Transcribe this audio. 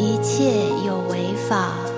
一切有为法。